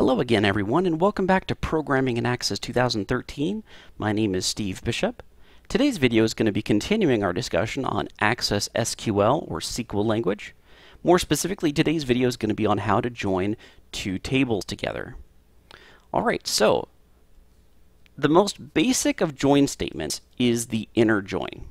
Hello again everyone and welcome back to Programming in Access 2013. My name is Steve Bishop. Today's video is going to be continuing our discussion on Access SQL or SQL language. More specifically, today's video is going to be on how to join two tables together. Alright, so the most basic of join statements is the inner join.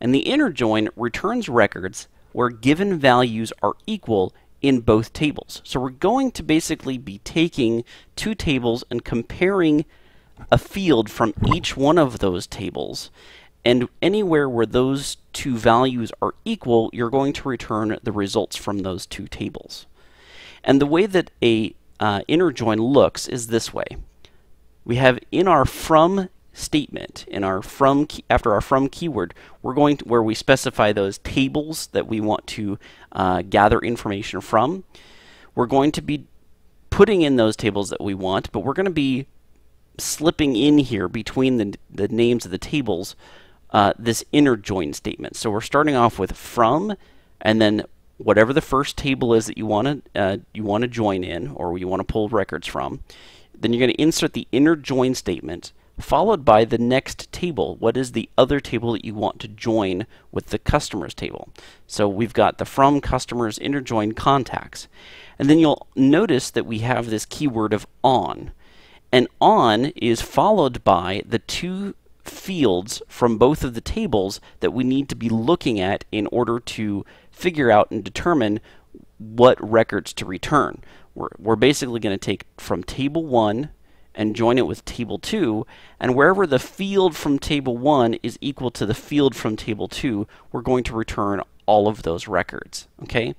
And the inner join returns records where given values are equal in both tables. So we're going to basically be taking two tables and comparing a field from each one of those tables. And anywhere where those two values are equal, you're going to return the results from those two tables. And the way that a uh, inner join looks is this way. We have in our from statement in our from key, after our from keyword we're going to where we specify those tables that we want to uh, gather information from. We're going to be putting in those tables that we want but we're going to be slipping in here between the, the names of the tables uh, this inner join statement. So we're starting off with from and then whatever the first table is that you want to uh, you want to join in or you want to pull records from then you're going to insert the inner join statement followed by the next table. What is the other table that you want to join with the customers table? So we've got the from customers inner join contacts. And then you'll notice that we have this keyword of on. And on is followed by the two fields from both of the tables that we need to be looking at in order to figure out and determine what records to return. We're, we're basically going to take from table 1 and join it with table 2, and wherever the field from table 1 is equal to the field from table 2, we're going to return all of those records, okay?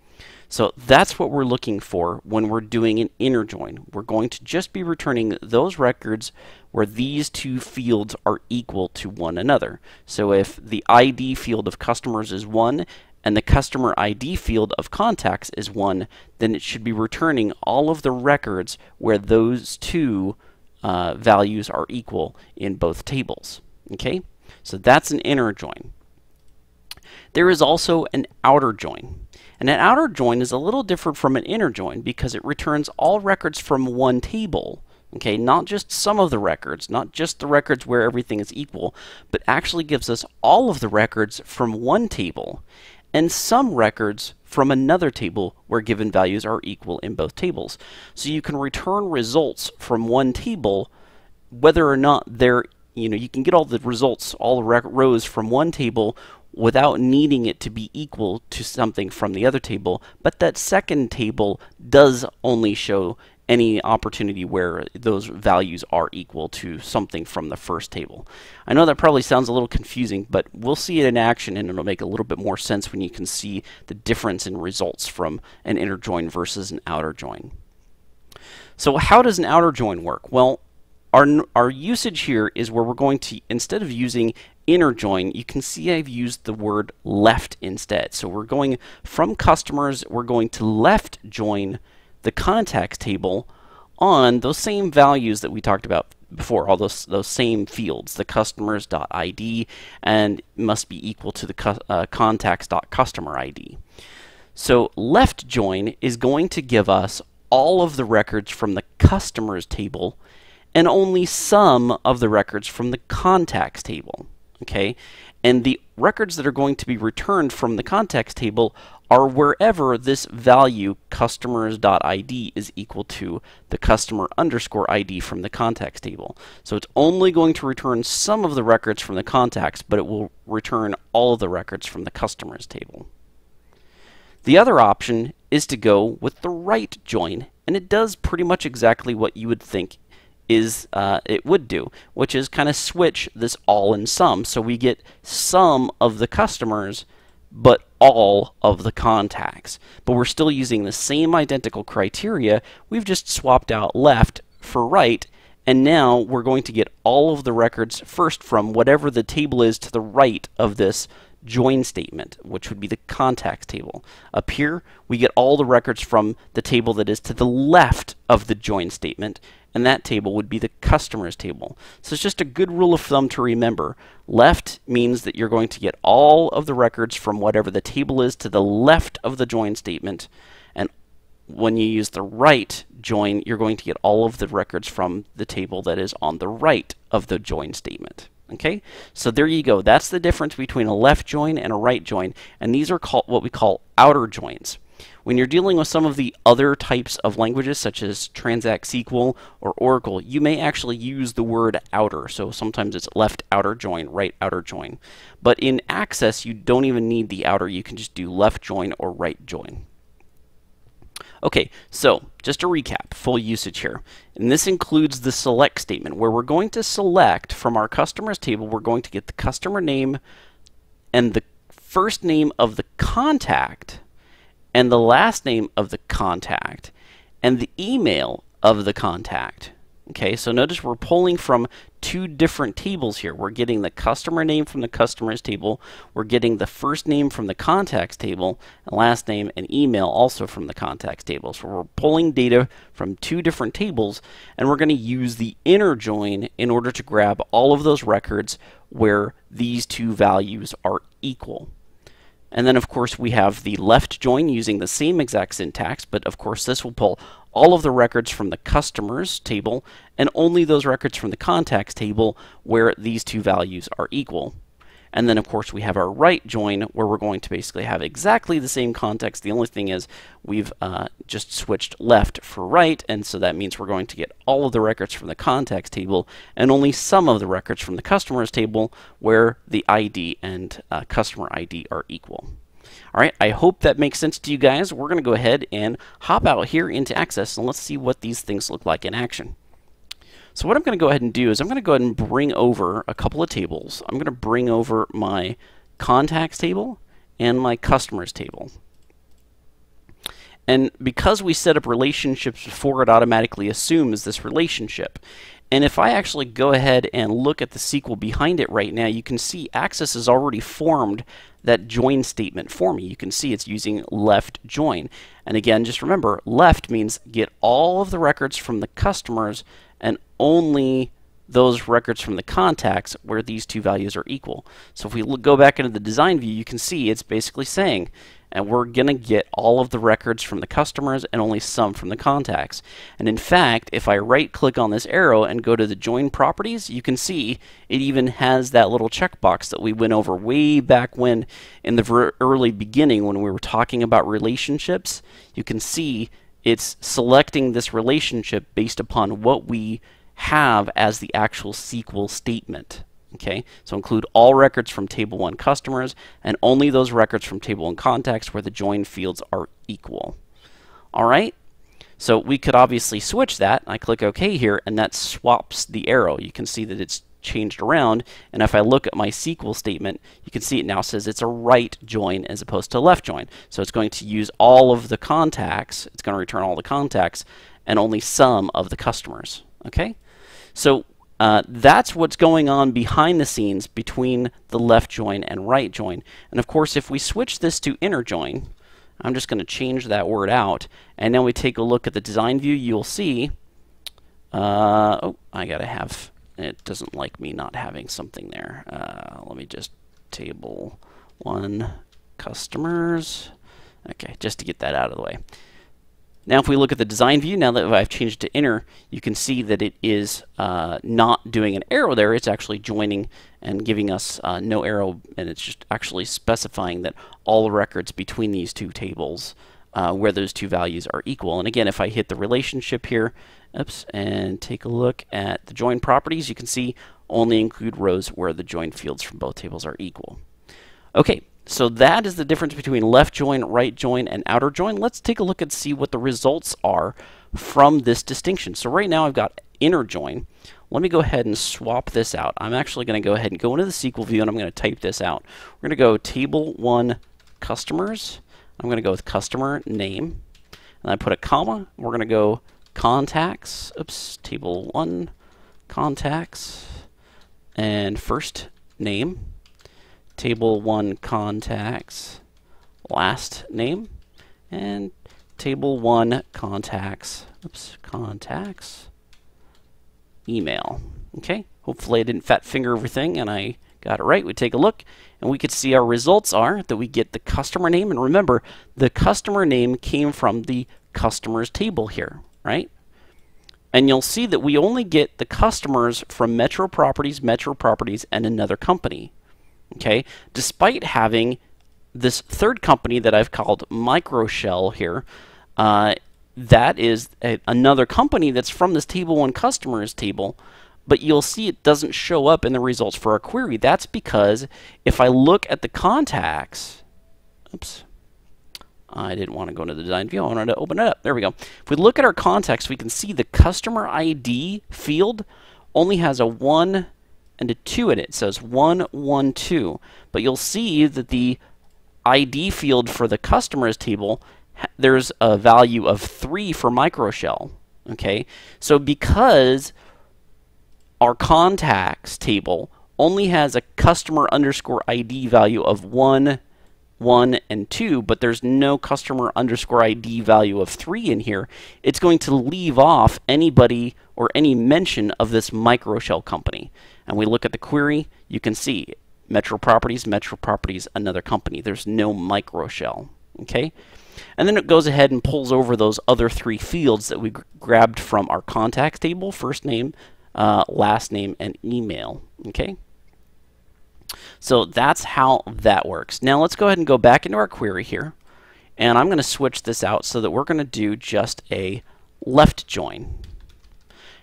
So that's what we're looking for when we're doing an inner join. We're going to just be returning those records where these two fields are equal to one another. So if the ID field of customers is 1 and the customer ID field of contacts is 1, then it should be returning all of the records where those two uh, values are equal in both tables. Okay, so that's an inner join. There is also an outer join. And an outer join is a little different from an inner join because it returns all records from one table. Okay, not just some of the records, not just the records where everything is equal, but actually gives us all of the records from one table and some records from another table where given values are equal in both tables. So you can return results from one table whether or not they're, you know, you can get all the results, all the rows from one table without needing it to be equal to something from the other table, but that second table does only show any opportunity where those values are equal to something from the first table. I know that probably sounds a little confusing, but we'll see it in action and it'll make a little bit more sense when you can see the difference in results from an inner join versus an outer join. So how does an outer join work? Well, our, our usage here is where we're going to, instead of using inner join, you can see I've used the word left instead. So we're going from customers, we're going to left join the contacts table on those same values that we talked about before, all those those same fields, the customers.id, and must be equal to the uh, contacts.customer.id. So left join is going to give us all of the records from the customers table and only some of the records from the contacts table. Okay, and the records that are going to be returned from the contacts table are wherever this value customers.id is equal to the customer underscore ID from the contacts table. So it's only going to return some of the records from the contacts, but it will return all of the records from the customers table. The other option is to go with the right join, and it does pretty much exactly what you would think is uh, it would do, which is kind of switch this all and some. So we get some of the customers but all of the contacts. But we're still using the same identical criteria. We've just swapped out left for right, and now we're going to get all of the records first from whatever the table is to the right of this join statement, which would be the contacts table. Up here, we get all the records from the table that is to the left of the join statement, and that table would be the customers table. So it's just a good rule of thumb to remember. Left means that you're going to get all of the records from whatever the table is to the left of the join statement, and when you use the right join, you're going to get all of the records from the table that is on the right of the join statement. Okay, so there you go. That's the difference between a left join and a right join, and these are called what we call outer joins. When you're dealing with some of the other types of languages, such as Transact SQL or Oracle, you may actually use the word outer. So sometimes it's left outer join, right outer join. But in Access, you don't even need the outer. You can just do left join or right join. Okay, so just to recap, full usage here. And this includes the select statement where we're going to select from our customers table, we're going to get the customer name and the first name of the contact and the last name of the contact and the email of the contact. Okay, so notice we're pulling from two different tables here. We're getting the customer name from the customers table, we're getting the first name from the contacts table, and last name and email also from the contacts table. So we're pulling data from two different tables, and we're going to use the inner join in order to grab all of those records where these two values are equal. And then, of course, we have the left join using the same exact syntax, but of course, this will pull all of the records from the customers table and only those records from the contacts table where these two values are equal. And then, of course, we have our right join where we're going to basically have exactly the same context. The only thing is we've uh, just switched left for right, and so that means we're going to get all of the records from the contacts table and only some of the records from the customers table where the ID and uh, customer ID are equal. All right, I hope that makes sense to you guys. We're going to go ahead and hop out here into Access and let's see what these things look like in action. So what I'm going to go ahead and do is I'm going to go ahead and bring over a couple of tables. I'm going to bring over my contacts table and my customers table. And because we set up relationships before, it automatically assumes this relationship. And if I actually go ahead and look at the SQL behind it right now, you can see Access has already formed that join statement for me. You can see it's using left join. And again, just remember, left means get all of the records from the customers and only those records from the contacts where these two values are equal. So if we look, go back into the design view, you can see it's basically saying, and we're going to get all of the records from the customers and only some from the contacts. And in fact, if I right click on this arrow and go to the join properties, you can see it even has that little checkbox that we went over way back when in the early beginning when we were talking about relationships. You can see it's selecting this relationship based upon what we have as the actual SQL statement. Okay, so include all records from Table 1 customers and only those records from Table 1 contacts where the join fields are equal. All right, so we could obviously switch that. I click OK here, and that swaps the arrow. You can see that it's changed around. And if I look at my SQL statement, you can see it now says it's a right join as opposed to left join. So it's going to use all of the contacts, it's going to return all the contacts, and only some of the customers. Okay? So uh, that's what's going on behind the scenes between the left join and right join. And of course, if we switch this to inner join, I'm just going to change that word out, and then we take a look at the design view, you'll see, uh, oh, I got to have it doesn't like me not having something there. Uh, let me just table one customers. Okay, just to get that out of the way. Now if we look at the design view, now that I've changed to inner, you can see that it is uh, not doing an arrow there, it's actually joining and giving us uh, no arrow, and it's just actually specifying that all records between these two tables uh, where those two values are equal. And again, if I hit the relationship here, oops, and take a look at the join properties, you can see only include rows where the join fields from both tables are equal. Okay, so that is the difference between left join, right join, and outer join. Let's take a look and see what the results are from this distinction. So right now I've got inner join. Let me go ahead and swap this out. I'm actually going to go ahead and go into the SQL view and I'm going to type this out. We're going to go table 1 customers. I'm going to go with customer name. And I put a comma. We're going to go contacts, oops, table one, contacts, and first name, table one contacts, last name, and table one contacts, oops, contacts, email. Okay, hopefully I didn't fat finger everything and I got it right. We take a look and we could see our results are that we get the customer name. And remember, the customer name came from the customers table here, right? And you'll see that we only get the customers from Metro Properties, Metro Properties, and another company. Okay, despite having this third company that I've called Microshell here, uh, that is a, another company that's from this table one customers table, but you'll see it doesn't show up in the results for our query. That's because if I look at the contacts, oops, I didn't want to go into the design view. I wanted to open it up. There we go. If we look at our context, we can see the customer ID field only has a 1 and a 2 in it. Says 112. But you'll see that the ID field for the customers table, there's a value of 3 for microshell. Okay, so because our contacts table only has a customer underscore ID value of 1 1 and 2, but there's no customer underscore ID value of 3 in here, it's going to leave off anybody or any mention of this microshell company. And we look at the query, you can see Metro Properties, Metro Properties, another company. There's no microshell. Okay? And then it goes ahead and pulls over those other three fields that we grabbed from our contacts table, first name, uh, last name, and email. Okay? So that's how that works. Now let's go ahead and go back into our query here. And I'm going to switch this out so that we're going to do just a left join.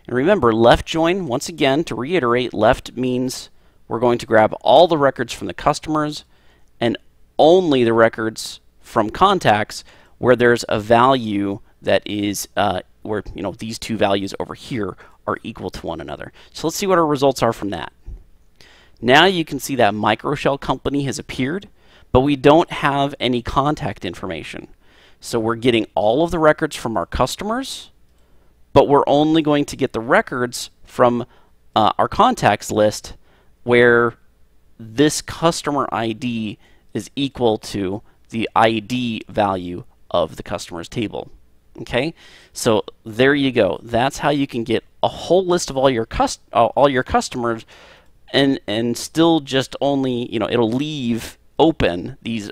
And remember, left join, once again, to reiterate, left means we're going to grab all the records from the customers and only the records from contacts where there's a value that is uh, where you know these two values over here are equal to one another. So let's see what our results are from that. Now you can see that microshell company has appeared, but we don't have any contact information. So we're getting all of the records from our customers, but we're only going to get the records from uh, our contacts list where this customer ID is equal to the ID value of the customer's table. Okay, so there you go. That's how you can get a whole list of all your cust all your customers and and still just only you know it'll leave open these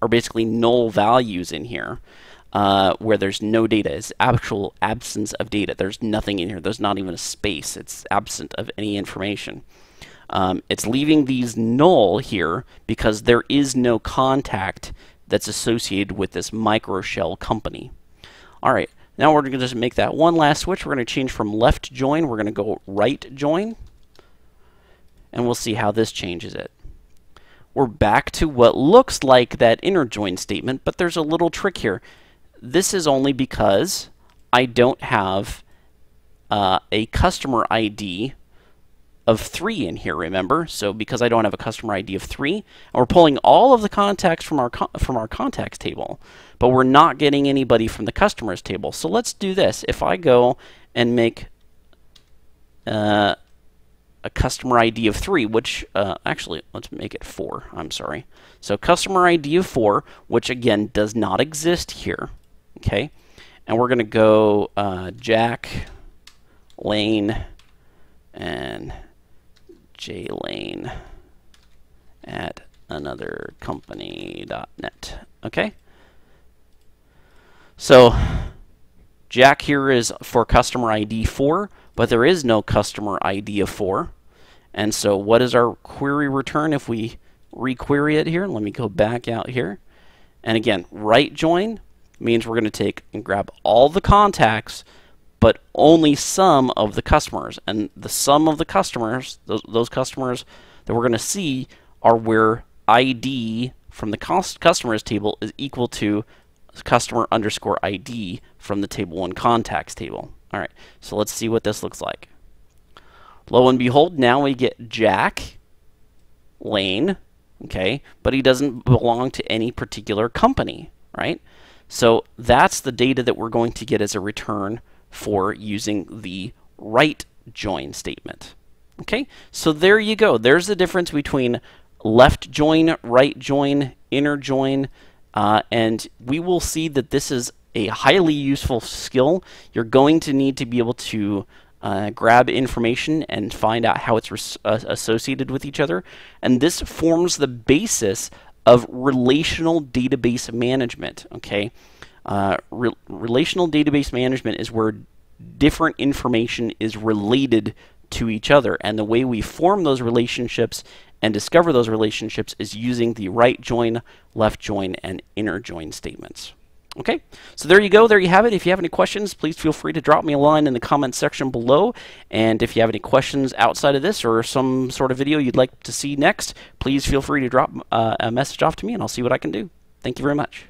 are basically null values in here uh, where there's no data. It's actual absence of data. There's nothing in here. There's not even a space. It's absent of any information. Um, it's leaving these null here because there is no contact that's associated with this microshell company. All right, now we're going to just make that one last switch. We're going to change from left join. We're going to go right join and we'll see how this changes it. We're back to what looks like that inner join statement, but there's a little trick here. This is only because I don't have uh, a customer ID of 3 in here, remember? So because I don't have a customer ID of 3, and we're pulling all of the contacts from our from our contacts table, but we're not getting anybody from the customers table. So let's do this. If I go and make uh, a customer ID of 3, which uh, actually, let's make it 4. I'm sorry. So customer ID of 4, which again does not exist here. Okay, and we're going to go uh, Jack, Lane, and J Lane at another company.net. Okay, so Jack here is for customer ID 4 but there is no customer ID of 4. And so what is our query return if we requery it here? Let me go back out here. And again, right join means we're going to take and grab all the contacts, but only some of the customers. And the sum of the customers, those, those customers that we're going to see are where ID from the customers table is equal to customer underscore ID from the table one contacts table. All right, so let's see what this looks like. Lo and behold, now we get Jack Lane, okay, but he doesn't belong to any particular company, right? So that's the data that we're going to get as a return for using the right join statement. Okay, so there you go. There's the difference between left join, right join, inner join, uh, and we will see that this is a highly useful skill. You're going to need to be able to uh, grab information and find out how it's uh, associated with each other. And this forms the basis of relational database management. Okay, Uh, re relational database management is where different information is related to each other. And the way we form those relationships and discover those relationships is using the right join, left join, and inner join statements. Okay, so there you go. There you have it. If you have any questions, please feel free to drop me a line in the comments section below. And if you have any questions outside of this or some sort of video you'd like to see next, please feel free to drop uh, a message off to me and I'll see what I can do. Thank you very much.